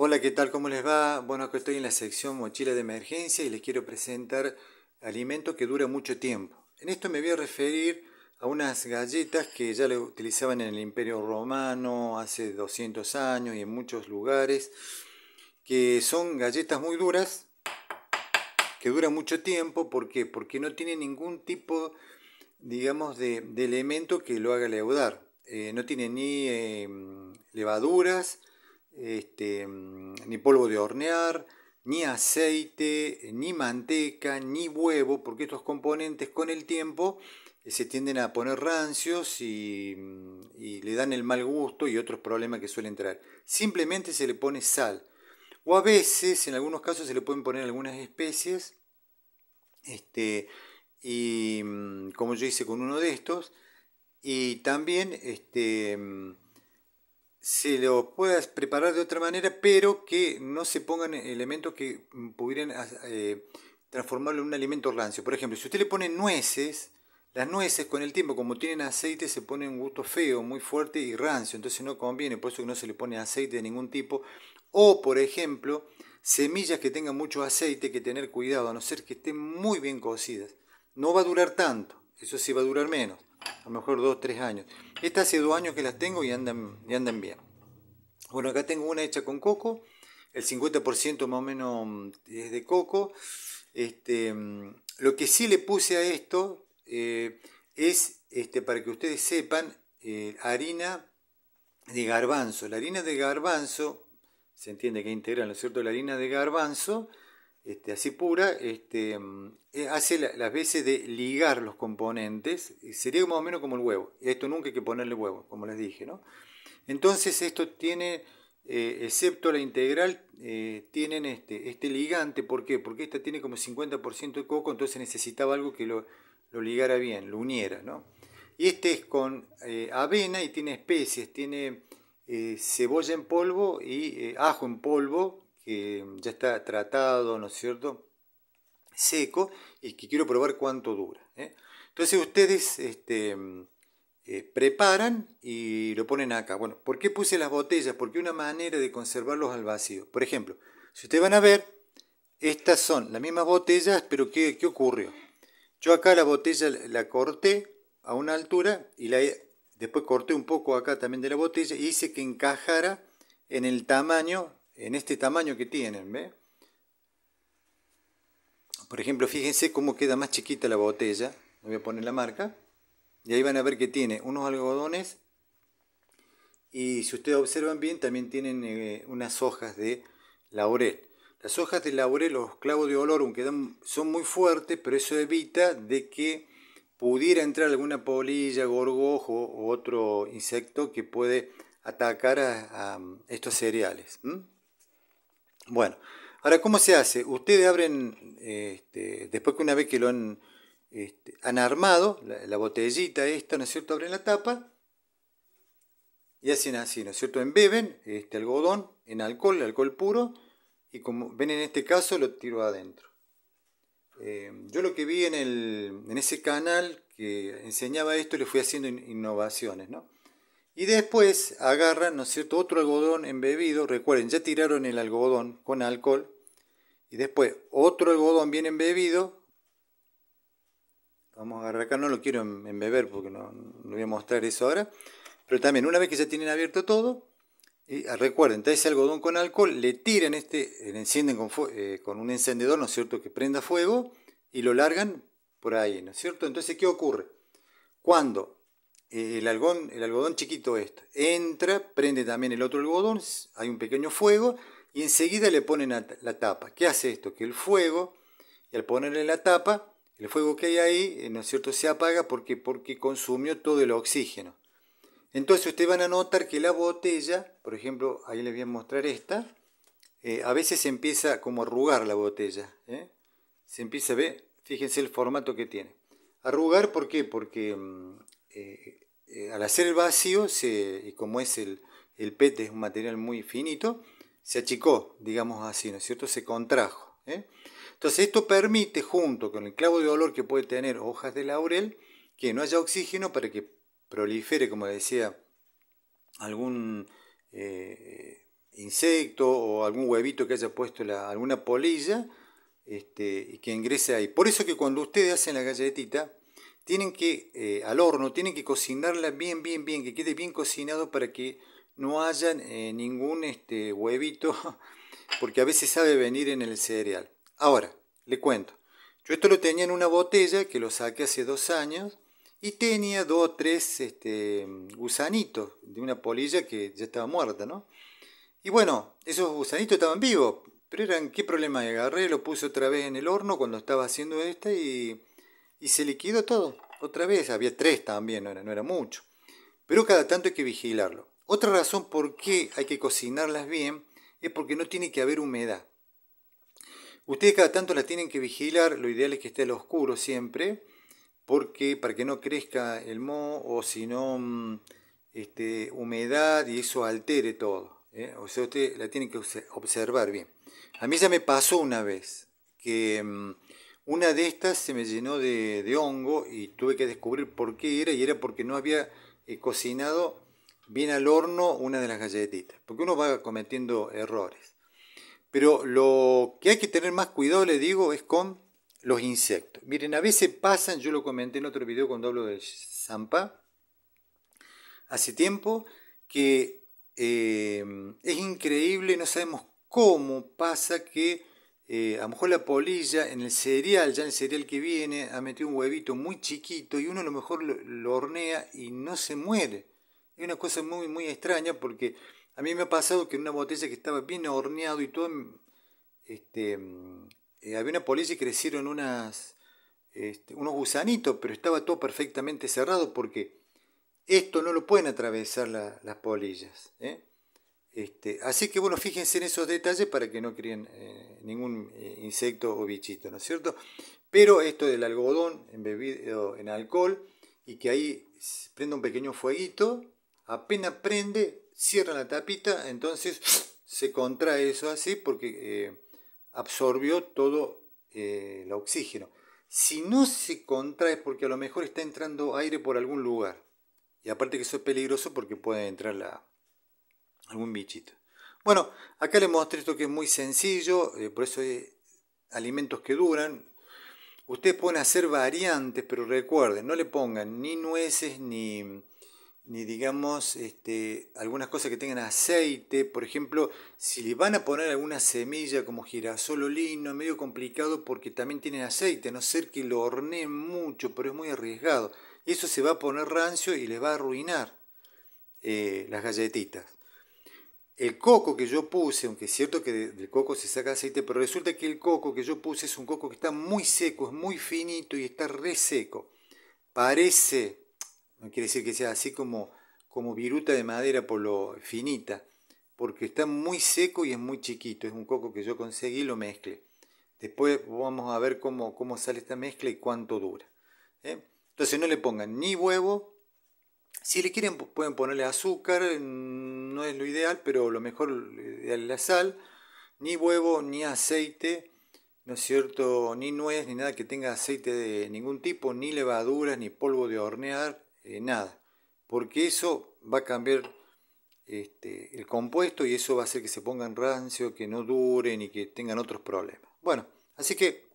Hola, ¿qué tal? ¿Cómo les va? Bueno, acá estoy en la sección mochila de emergencia y les quiero presentar alimento que dura mucho tiempo. En esto me voy a referir a unas galletas que ya le utilizaban en el Imperio Romano hace 200 años y en muchos lugares, que son galletas muy duras, que duran mucho tiempo. ¿Por qué? Porque no tienen ningún tipo, digamos, de, elemento que lo haga leudar. Eh, no tiene ni eh, levaduras, este, ni polvo de hornear, ni aceite, ni manteca, ni huevo, porque estos componentes con el tiempo eh, se tienden a poner rancios y, y, le dan el mal gusto y otros problemas que suelen traer. Simplemente se le pone sal. O a veces, en algunos casos, se le pueden poner algunas especies. Este, y mm, como yo hice con uno de estos. Y también este, mm, se lo puedas preparar de otra manera, pero que no se pongan elementos que pudieran eh, transformarlo en un alimento rancio. Por ejemplo, si usted le pone nueces, las nueces con el tiempo, como tienen aceite, se ponen un gusto feo, muy fuerte y rancio, entonces no conviene, por eso que no se le pone aceite de ningún tipo. O, por ejemplo, semillas que tengan mucho aceite, que tener cuidado, a no ser que estén muy bien cocidas. No va a durar tanto, eso sí va a durar menos a lo mejor dos, tres años. Esta hace dos años que las tengo y andan, y andan bien. Bueno, acá tengo una hecha con coco, el 50% más o menos mm, es de coco. Este, mm, lo que sí le puse a esto eh, es, este, para que ustedes sepan, eh, harina de garbanzo. La harina de garbanzo, se entiende que integral, ¿no es cierto? La harina de garbanzo este, así pura, este, eh, hace las veces de ligar los componentes, sería más o menos como el huevo. Esto nunca hay que ponerle huevo, como les dije, ¿no? Entonces esto tiene, eh, excepto la integral, eh, tienen este, este ligante, ¿por qué? Porque esta tiene como 50% de coco, entonces necesitaba algo que lo, lo, ligara bien, lo uniera, ¿no? Y este es con avena y tiene especies, tiene cebolla en polvo y ajo en polvo, que ya está tratado, ¿no es cierto? Seco y que quiero probar cuánto dura. ¿eh? Entonces ustedes este, eh, preparan y lo ponen acá. Bueno, ¿por qué puse las botellas? Porque una manera de conservarlos al vacío. Por ejemplo, si ustedes van a ver, estas son las mismas botellas, pero ¿qué, qué ocurrió? Yo acá la botella la corté a una altura y la, después corté un poco acá también de la botella y hice que encajara en el tamaño en este tamaño que tienen, ¿ve? Por ejemplo, fíjense cómo queda más chiquita la botella. voy a poner la marca. Y ahí van a ver que tiene unos algodones. Y si ustedes observan bien, también tienen eh, unas hojas de laurel. Las hojas de laurel, los clavos de olor, aunque son muy fuertes, pero eso evita de que pudiera entrar alguna polilla, gorgojo o otro insecto que puede atacar a, estos cereales. Bueno, ahora, ¿cómo se hace? Ustedes abren, este, después que una vez que lo han, este, armado, la, botellita esta, ¿no es cierto? Abren la tapa y hacen así, ¿no es cierto? Embeben este algodón en alcohol, alcohol puro, y como ven en este caso lo tiro adentro. Eh, yo lo que vi en, el, en ese canal que enseñaba esto, le fui haciendo innovaciones, ¿no? Y después agarran, ¿no es cierto?, otro algodón embebido. Recuerden, ya tiraron el algodón con alcohol. Y después otro algodón bien embebido. Vamos a agarrar acá, no lo quiero em, embeber porque no, voy a mostrar eso ahora. Pero también, una vez que ya tienen abierto todo, y ah, recuerden, ese algodón con alcohol, le tiran este, le encienden con, eh, con un encendedor, ¿no es cierto?, que prenda fuego y lo largan por ahí, ¿no es cierto? Entonces, ¿qué ocurre? Cuando el algodón, el algodón chiquito esto, entra, prende también el otro algodón, hay un pequeño fuego y enseguida le ponen la tapa. ¿Qué hace esto? Que el fuego, y al ponerle la tapa, el fuego que hay ahí, eh, ¿no es cierto?, se apaga porque, porque consumió todo el oxígeno. Entonces ustedes van a notar que la botella, por ejemplo, ahí les voy a mostrar esta, eh, a veces se empieza como a arrugar la botella. ¿eh? Se empieza a ver, fíjense el formato que tiene. Arrugar, ¿por qué? Porque mm, eh, eh, al hacer el vacío, y como es el, el PET es un material muy finito, se achicó, digamos así, ¿no es cierto? Se contrajo. ¿eh? Entonces esto permite, junto con el clavo de olor que puede tener hojas de laurel, que no haya oxígeno para que prolifere, como decía, algún insecto o algún huevito que haya puesto alguna polilla este, y que ingrese ahí. Por eso que cuando ustedes hacen la galletita, tienen que, eh, al horno, tienen que cocinarla bien, bien, bien, que quede bien cocinado para que no haya eh, ningún este, huevito, porque a veces sabe venir en el cereal. Ahora, le cuento. Yo esto lo tenía en una botella que lo saqué hace dos años y tenía dos o tres este, gusanitos de una polilla que ya estaba muerta, ¿no? Y bueno, esos gusanitos estaban vivos, pero eran, ¿qué problema? Agarré, lo puse otra vez en el horno cuando estaba haciendo esta y, y se liquidó todo. Otra vez, había tres también, no era, no era mucho. Pero cada tanto hay que vigilarlo. Otra razón por qué hay que cocinarlas bien es porque no tiene que haber humedad. Ustedes cada tanto la tienen que vigilar, lo ideal es que esté al oscuro siempre, porque para que no crezca el moho o si no mm, este, humedad y eso altere todo. ¿eh? O sea, ustedes la tienen que observar bien. A mí ya me pasó una vez que mm, una de estas se me llenó de, hongo y tuve que descubrir por qué era y era porque no había eh, cocinado bien al horno una de las galletitas, porque uno va cometiendo errores. Pero lo que hay que tener más cuidado, le digo, es con los insectos. Miren, a veces pasan, yo lo comenté en otro video cuando hablo del zampa, hace tiempo, que eh, es increíble, no sabemos cómo pasa que eh, a lo mejor la polilla en el cereal, ya en el cereal que viene, ha metido un huevito muy chiquito y uno a lo mejor lo, hornea y no se muere. Es una cosa muy, muy extraña porque a mí me ha pasado que en una botella que estaba bien horneado y todo, este, eh, había una polilla y crecieron unas, este, unos gusanitos, pero estaba todo perfectamente cerrado porque esto no lo pueden atravesar las polillas. ¿eh? Este, así que bueno, fíjense en esos detalles para que no críen eh, ningún eh, insecto o bichito, ¿no es cierto? Pero esto del algodón embebido en alcohol y que ahí prenda un pequeño fueguito, apenas prende, cierra la tapita, entonces se contrae eso así porque eh, absorbió todo el oxígeno. Si no se contrae es porque a lo mejor está entrando aire por algún lugar. Y aparte que eso es peligroso porque puede entrar la, algún bichito. Bueno, acá les mostré esto que es muy sencillo, eh, por eso hay alimentos que duran. Ustedes pueden hacer variantes, pero recuerden, no le pongan ni nueces ni, ni digamos este, algunas cosas que tengan aceite. Por ejemplo, si le van a poner alguna semilla como girasol o lino, es medio complicado porque también tienen aceite, no ser que lo horneen mucho, pero es muy arriesgado. Y eso se va a poner rancio y les va a arruinar eh, las galletitas. El coco que yo puse, aunque es cierto que del coco se saca aceite, pero resulta que el coco que yo puse es un coco que está muy seco, es muy finito y está re seco. Parece, no quiere decir que sea así como, como viruta de madera por lo finita, porque está muy seco y es muy chiquito. Es un coco que yo conseguí y lo mezclé. Después vamos a ver cómo, cómo sale esta mezcla y cuánto dura. ¿eh? Entonces no le pongan ni huevo, si le quieren pueden ponerle azúcar, no es lo ideal, pero lo mejor es la sal, ni huevo, ni aceite, ¿no es cierto? Ni nuez, ni nada que tenga aceite de ningún tipo, ni levaduras, ni polvo de hornear, eh, nada. Porque eso va a cambiar este, el compuesto y eso va a hacer que se pongan rancio, que no duren y que tengan otros problemas. Bueno, así que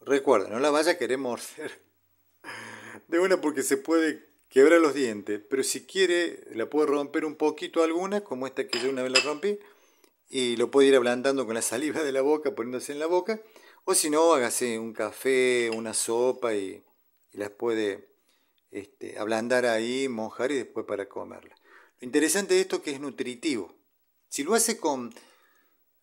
recuerden, no la vaya a querer de una porque se puede quebra los dientes, pero si quiere la puede romper un poquito alguna, como esta que yo una vez la rompí, y lo puede ir ablandando con la saliva de la boca, poniéndose en la boca, o si no, hágase un café, una sopa y, las puede este, ablandar ahí, mojar y después para comerla. Lo interesante de esto es que es nutritivo. Si lo hace con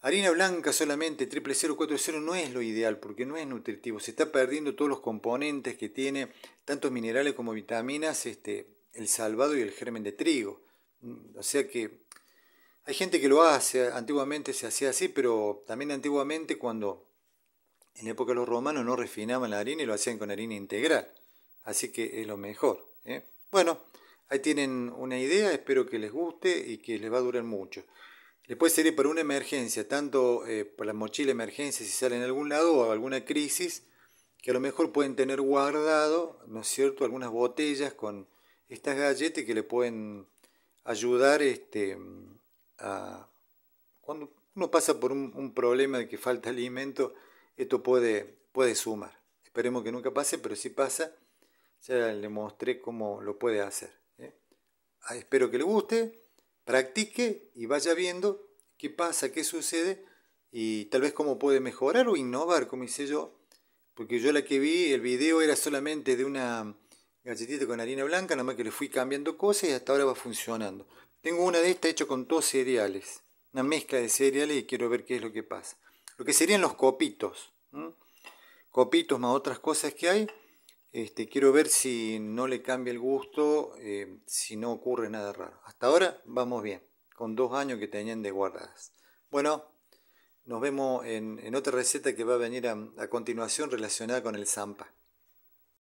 Harina blanca solamente, triple 040 no es lo ideal porque no es nutritivo. Se está perdiendo todos los componentes que tiene, tanto minerales como vitaminas, este, el salvado y el germen de trigo. O sea que hay gente que lo hace, antiguamente se hacía así, pero también antiguamente cuando en la época de los romanos no refinaban la harina y lo hacían con harina integral. Así que es lo mejor. ¿eh? Bueno, ahí tienen una idea, espero que les guste y que les va a durar mucho. Le puede servir para una emergencia, tanto eh, para la mochila emergencia si sale en algún lado o alguna crisis, que a lo mejor pueden tener guardado, ¿no es cierto?, algunas botellas con estas galletas que le pueden ayudar este, a, cuando uno pasa por un, problema de que falta alimento, esto puede, puede sumar. Esperemos que nunca pase, pero si pasa, ya le mostré cómo lo puede hacer. ¿eh? Ah, espero que le guste, practique y vaya viendo qué pasa, qué sucede y tal vez cómo puede mejorar o innovar, como hice yo. Porque yo la que vi, el video era solamente de una galletita con harina blanca, nada más que le fui cambiando cosas y hasta ahora va funcionando. Tengo una de estas hecho con dos cereales, una mezcla de cereales y quiero ver qué es lo que pasa. Lo que serían los copitos, copitos más otras cosas que hay. Este, quiero ver si no le cambia el gusto, eh, si no ocurre nada raro. Hasta ahora vamos bien, con dos años que tenían de guardadas. Bueno, nos vemos en, otra receta que va a venir a continuación relacionada con el zampa.